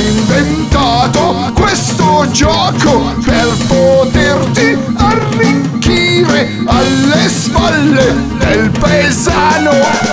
inventato questo gioco per poterti arricchire alle spalle del paesano.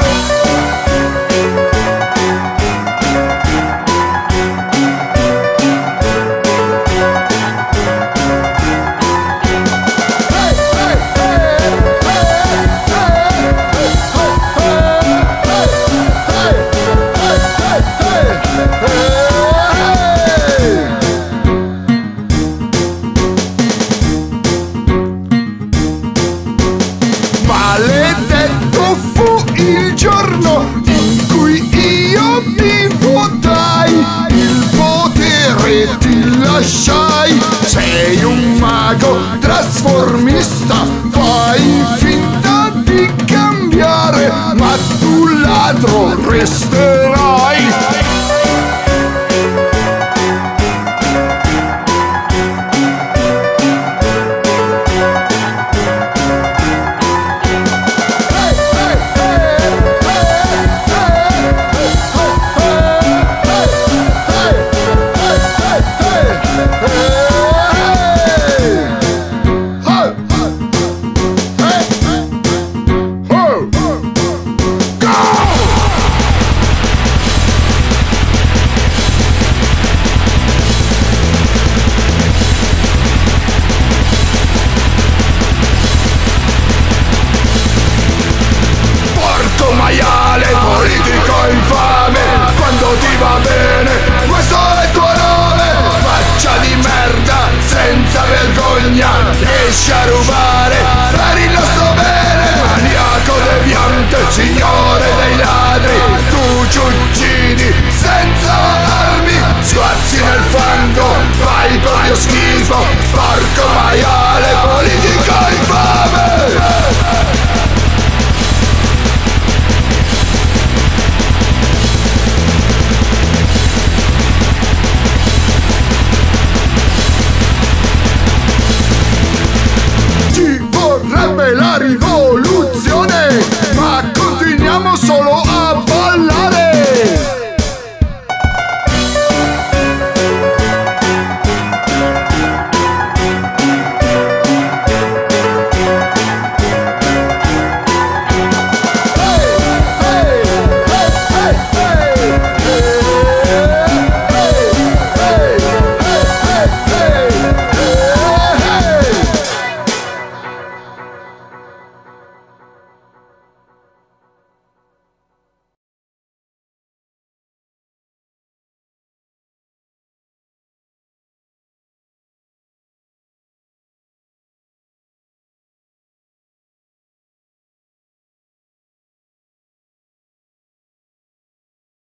Lasciai, sei un mago trasformista, fai finta di cambiare, ma tu ladro resterai. Senza vergogna Riesci a rubare per il nostro bene. Maniaco deviante, signore dei ladri Tu ci uccidi senza armi. Sguazzi nel fango, fai proprio schifo Porco maiale,